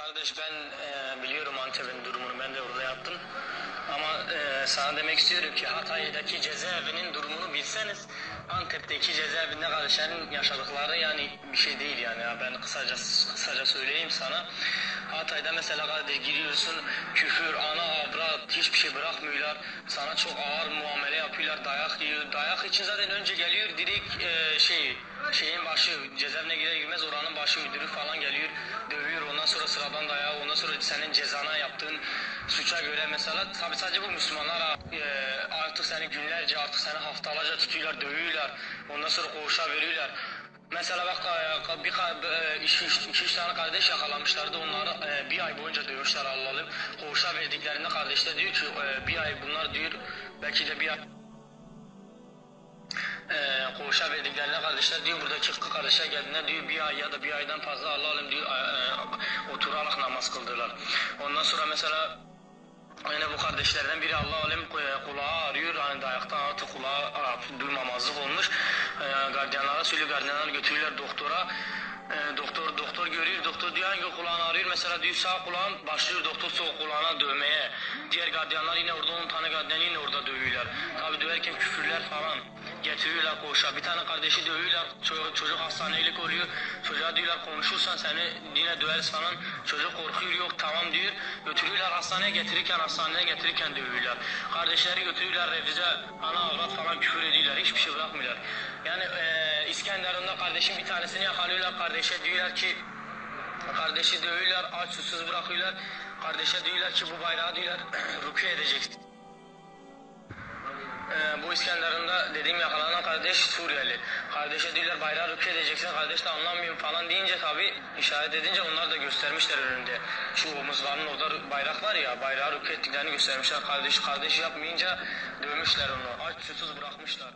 Kardeş ben e, biliyorum Antep'in durumunu ben de orada yaptım. Ama e, sana demek istiyorum ki Hatay'daki cezaevinin durumunu bilseniz Antep'teki cezaevinde kardeşlerin yaşadıkları yani bir şey değil yani. Ya ben kısaca kısaca söyleyeyim sana. Hatay'da mesela kardeş giriyorsun küfür, ana hiçbir şey bırakmıyorlar. Sana çok ağır muamele yapıyorlar, dayak yiyor. Dayak için zaten önce geliyor direkt e, şey şeyin başı cezaevine girer girmez oranın başı müdürü falan geliyor dövüyor ondan sonra sıradan dayağı ondan sonra senin cezana yaptığın suça göre mesela tabi sadece bu Müslümanlar e, artık seni günlerce artık seni haftalarca tutuyorlar dövüyorlar ondan sonra koğuşa veriyorlar. Mesela bak e, bir e, iki, iki, iki üç tane kardeş yakalamışlardı onları e, bir ay boyunca dövmüşler Allah'ım. Koğuşa verdiklerinde kardeşler diyor ki e, bir ay bunlar diyor belki de bir ay e, koğuşa verdiklerine kardeşler diyor buradaki kardeşler geldiğinde diyor bir ay ya da bir aydan fazla Allah alim diyor e, oturarak namaz kıldılar. Ondan sonra mesela Yine bu kardeşlerden biri Allah alim e, kulağı arıyor. Hani dayaktan artık kulağı artık duymamazlık olmuş. E, gardiyanlara söylüyor. Gardiyanlar götürüyorlar doktora. E, doktor doktor görüyor. Doktor diyor hangi kulağını arıyor. Mesela diyor sağ kulağın başlıyor doktor sol kulağına dövmeye. Diğer gardiyanlar yine orada 10 tane gardiyan yine orada dövüyorlar. Tabi döverken küfürler falan getiriyorlar koğuşa. Bir tane kardeşi dövüyorlar. Çocuk, çocuk hastanelik oluyor. Çocuğa diyorlar konuşursan seni yine döveriz falan. Çocuk korkuyor yok tamam diyor. Götürüyorlar hastaneye getirirken hastaneye getirirken dövüyorlar. Kardeşleri götürüyorlar revize ana avrat falan küfür ediyorlar. Hiçbir şey bırakmıyorlar. Yani İskenderun'da kardeşin bir tanesini yakalıyorlar. Kardeşe diyorlar ki kardeşi dövüyorlar aç susuz bırakıyorlar. Kardeşe diyorlar ki bu bayrağı diyorlar rükû edeceksin. Ee, bu İskenderun'da dediğim yakalanan kardeş Suriyeli. Kardeşe diyorlar bayrağı rükû edeceksin. Kardeş de anlamıyorum falan deyince tabi işaret edince onlar da göstermişler önünde. Şu omuzlarının orada bayrak var ya bayrağı rükû ettiklerini göstermişler. Kardeş kardeş yapmayınca dövmüşler onu. Aç susuz bırakmışlar.